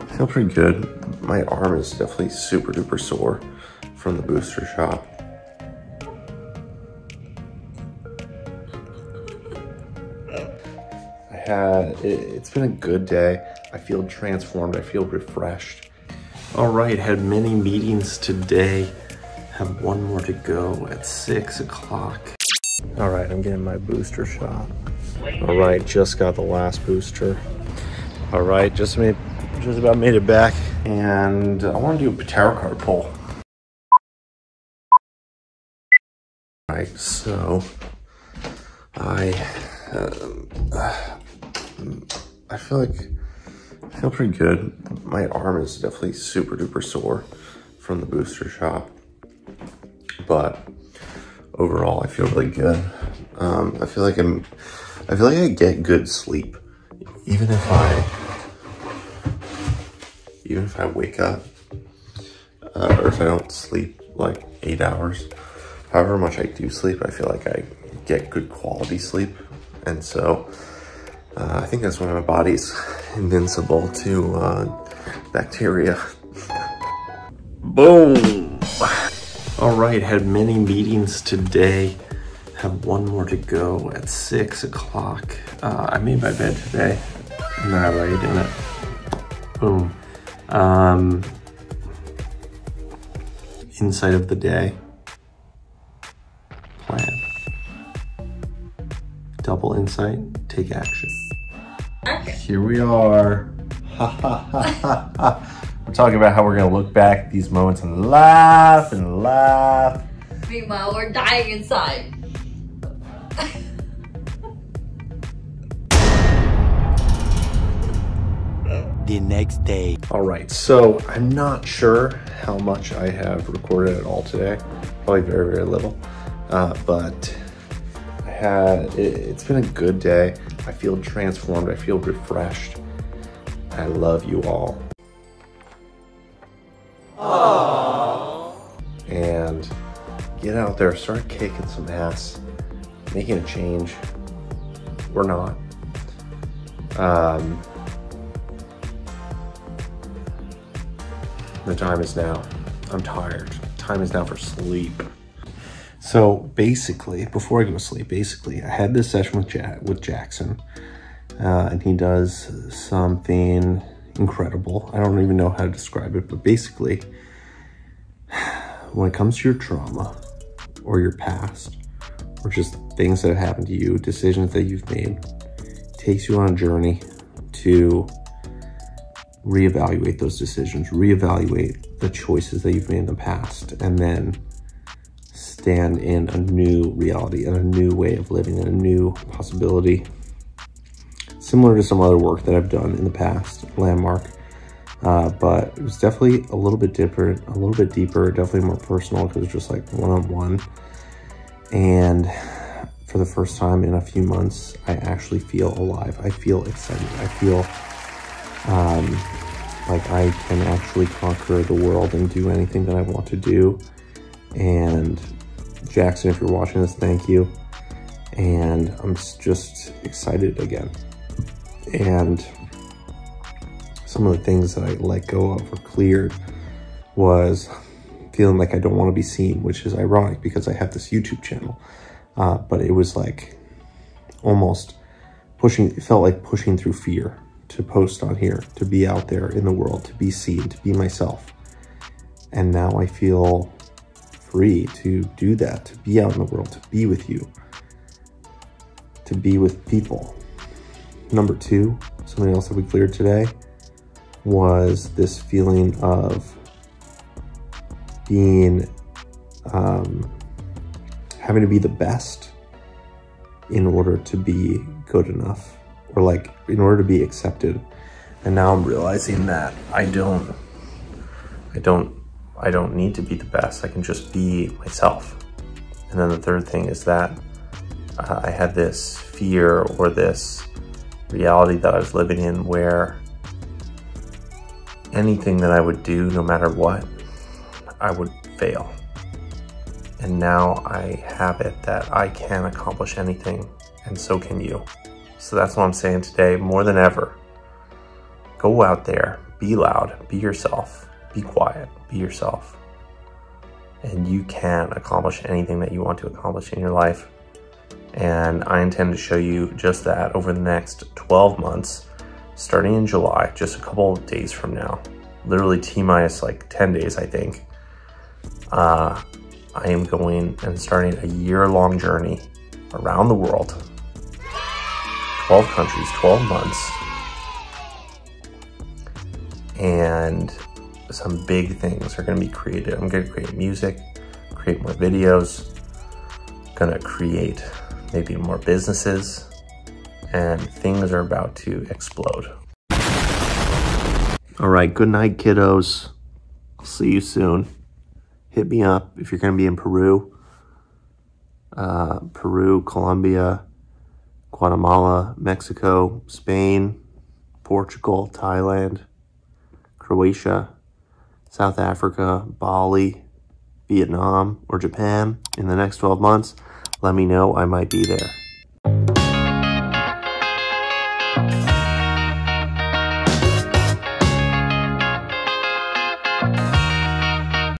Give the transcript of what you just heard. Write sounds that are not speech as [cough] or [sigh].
I feel pretty good. My arm is definitely super duper sore from the booster shot. I had, it, it's been a good day. I feel transformed, I feel refreshed. All right, had many meetings today. Have one more to go at six o'clock. All right, I'm getting my booster shot. All right, just got the last booster. All right, just made, just about made it back. And I want to do a tarot card pull. All right, so I, uh, I feel like I feel pretty good. My arm is definitely super duper sore from the booster shot, but overall I feel really good. Um, I feel like I'm, I feel like I get good sleep, even if I, even if I wake up, uh, or if I don't sleep like eight hours, however much I do sleep, I feel like I get good quality sleep. And so uh, I think that's why my body's [laughs] invincible to uh, bacteria. Boom! All right, had many meetings today. Have one more to go at six o'clock. Uh, I made my bed today, and I laid in it. Boom. Um, insight of the day. Plan. Double insight, take action. Here we are. we're talking about how we're gonna look back at these moments and laugh and laugh. Meanwhile, we're dying inside. [laughs] the next day. All right, so I'm not sure how much I have recorded at all today. Probably very, very little. Uh, but I had, it, it's been a good day. I feel transformed. I feel refreshed. I love you all. Aww. And get out there, start kicking some ass, making a change. We're not. Um, the time is now. I'm tired. Time is now for sleep. So basically, before I go to sleep, basically, I had this session with ja with Jackson, uh, and he does something incredible. I don't even know how to describe it, but basically, [sighs] when it comes to your trauma or your past, or just things that have happened to you, decisions that you've made, takes you on a journey to reevaluate those decisions, reevaluate the choices that you've made in the past, and then stand in a new reality and a new way of living and a new possibility. Similar to some other work that I've done in the past, Landmark, uh, but it was definitely a little bit different, a little bit deeper, definitely more personal because it was just like one-on-one. -on -one. And for the first time in a few months, I actually feel alive. I feel excited. I feel um, like I can actually conquer the world and do anything that I want to do. And Jackson, if you're watching this, thank you. And I'm just excited again. And some of the things that I let go of or cleared was feeling like I don't want to be seen, which is ironic because I have this YouTube channel. Uh, but it was like almost pushing, it felt like pushing through fear to post on here, to be out there in the world, to be seen, to be myself. And now I feel free to do that, to be out in the world, to be with you, to be with people. Number two, something else that we cleared today was this feeling of being, um, having to be the best in order to be good enough or like in order to be accepted. And now I'm realizing that I don't, I don't, I don't need to be the best. I can just be myself. And then the third thing is that uh, I had this fear or this reality that I was living in where anything that I would do, no matter what, I would fail. And now I have it that I can accomplish anything, and so can you. So that's what I'm saying today, more than ever. Go out there, be loud, be yourself, be quiet, be yourself. And you can accomplish anything that you want to accomplish in your life. And I intend to show you just that over the next 12 months, starting in July, just a couple of days from now, literally T minus like 10 days, I think. Uh, I am going and starting a year long journey around the world 12 countries, 12 months. And some big things are going to be created. I'm going to create music, create more videos, going to create maybe more businesses, and things are about to explode. All right, good night, kiddos. I'll see you soon. Hit me up if you're going to be in Peru, uh, Peru, Colombia, Guatemala, Mexico, Spain, Portugal, Thailand, Croatia, South Africa, Bali, Vietnam, or Japan in the next 12 months, let me know. I might be there.